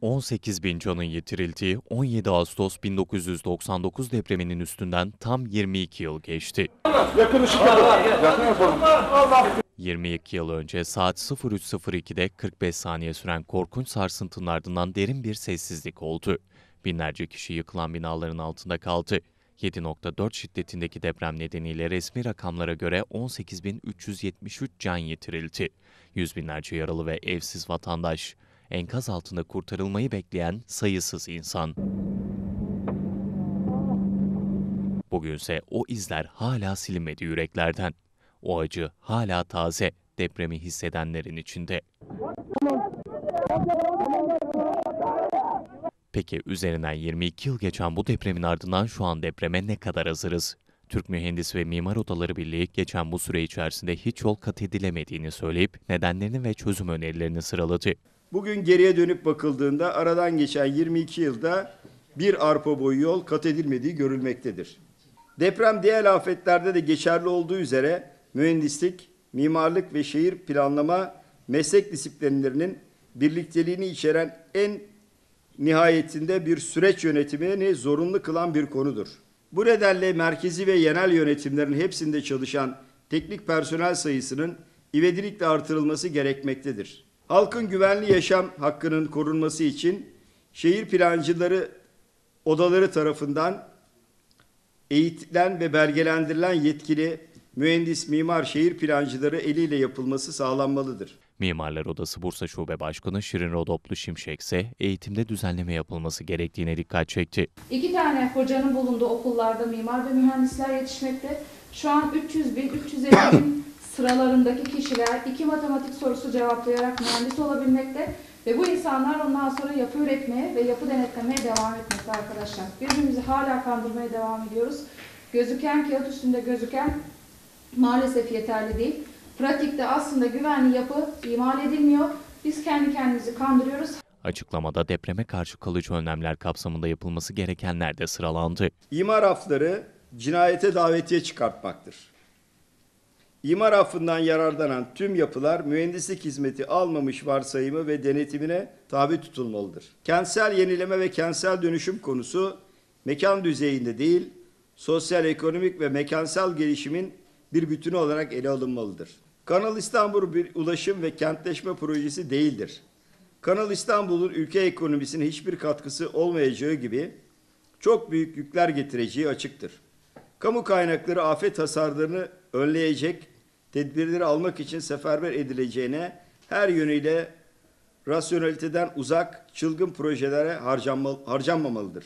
18 bin canın yitirildiği 17 Ağustos 1999 depreminin üstünden tam 22 yıl geçti. Yakın ışık. Yakın yapalım. 22 yıl önce saat 03.02'de 45 saniye süren korkunç sarsıntının ardından derin bir sessizlik oldu. Binlerce kişi yıkılan binaların altında kaldı. 7.4 şiddetindeki deprem nedeniyle resmi rakamlara göre 18.373 can yitirildi. Yüz binlerce yaralı ve evsiz vatandaş, enkaz altında kurtarılmayı bekleyen sayısız insan. Bugünse o izler hala silinmedi yüreklerden. O acı hala taze depremi hissedenlerin içinde. Peki üzerinden 22 yıl geçen bu depremin ardından şu an depreme ne kadar hazırız? Türk Mühendis ve Mimar Odaları Birliği geçen bu süre içerisinde hiç yol kat edilemediğini söyleyip nedenlerini ve çözüm önerilerini sıraladı. Bugün geriye dönüp bakıldığında aradan geçen 22 yılda bir arpa boyu yol kat edilmediği görülmektedir. Deprem diğer afetlerde de geçerli olduğu üzere mühendislik, mimarlık ve şehir planlama meslek disiplinlerinin birlikteliğini içeren en nihayetinde bir süreç yönetimini zorunlu kılan bir konudur. Bu nedenle merkezi ve yerel yönetimlerin hepsinde çalışan teknik personel sayısının ivedilikle artırılması gerekmektedir. Halkın güvenli yaşam hakkının korunması için şehir plancıları odaları tarafından eğitilen ve belgelendirilen yetkili mühendis, mimar, şehir plancıları eliyle yapılması sağlanmalıdır. Mimarlar Odası Bursa Şube Başkanı Şirin Rodoplu Şimşek ise eğitimde düzenleme yapılması gerektiğine dikkat çekti. İki tane hocanın bulunduğu okullarda mimar ve mühendisler yetişmekte. Şu an 300 bin, 350 bin sıralarındaki kişiler iki matematik sorusu cevaplayarak mühendis olabilmekte. Ve bu insanlar ondan sonra yapı üretmeye ve yapı denetlemeye devam etmekte arkadaşlar. Birbirimizi hala kandırmaya devam ediyoruz. Gözüken, kağıt üstünde gözüken maalesef yeterli değil. Pratikte aslında güvenli yapı imal edilmiyor. Biz kendi kendimizi kandırıyoruz. Açıklamada depreme karşı kalıcı önlemler kapsamında yapılması gerekenler de sıralandı. İmar afları cinayete davetiye çıkartmaktır. İmar affından yararlanan tüm yapılar mühendislik hizmeti almamış varsayımı ve denetimine tabi tutulmalıdır. Kentsel yenileme ve kentsel dönüşüm konusu mekan düzeyinde değil, sosyal, ekonomik ve mekansal gelişimin bir bütünü olarak ele alınmalıdır. Kanal İstanbul bir ulaşım ve kentleşme projesi değildir. Kanal İstanbul'un ülke ekonomisine hiçbir katkısı olmayacağı gibi çok büyük yükler getireceği açıktır. Kamu kaynakları afet hasarlarını önleyecek tedbirleri almak için seferber edileceğine her yönüyle rasyoneliteden uzak çılgın projelere harcanma, harcanmamalıdır.